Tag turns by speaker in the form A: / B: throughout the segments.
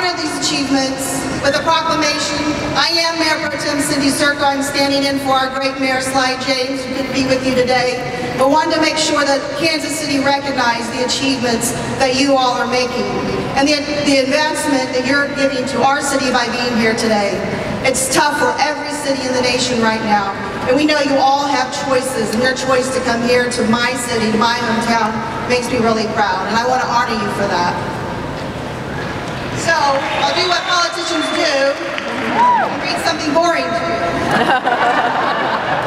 A: honor these achievements with a proclamation. I am Mayor Pro Tem Cindy Circo. I'm standing in for our great Mayor Sly James, who couldn't be with you today, but wanted to make sure that Kansas City recognized the achievements that you all are making and the, the advancement that you're giving to our city by being here today. It's tough for every city in the nation right now, and we know you all have choices, and your choice to come here to my city, my hometown, makes me really proud, and I want to honor you for that. So, I'll do what politicians do, and read something boring to you.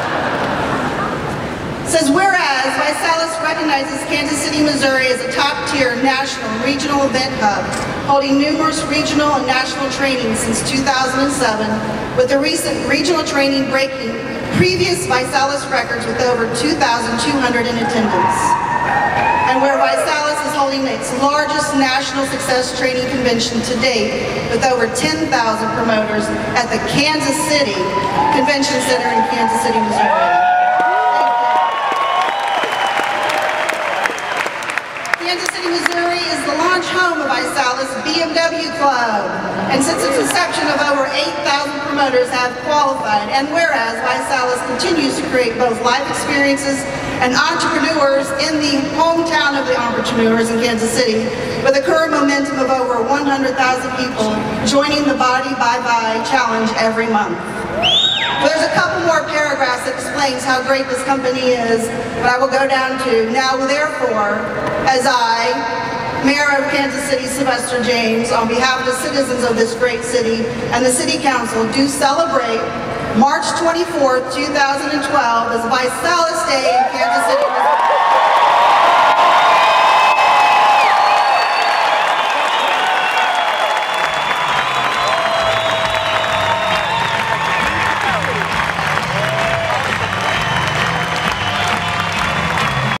A: Says, whereas ViSalus recognizes Kansas City, Missouri as a top-tier national and regional event hub, holding numerous regional and national trainings since 2007, with the recent regional training breaking previous ViSalus records with over 2,200 in attendance. And where ViSalus is holding its largest national success training convention to date, with over 10,000 promoters at the Kansas City Convention Center in Kansas City, Missouri. Kansas City, Missouri is the launch home of ViSalus BMW Club. And since its inception of over 8,000 promoters have qualified, and whereas ViSalus continues to create both life experiences and entrepreneurs in the hometown of the entrepreneurs in Kansas City, with a current momentum of over 100,000 people joining the Body by Vi Challenge every month. There's a couple more paragraphs that explains how great this company is, but I will go down to, now therefore, as I, Mayor of Kansas City Sylvester James, on behalf of the citizens of this great city and the City Council, do celebrate March 24, 2012 as ViSalus Day.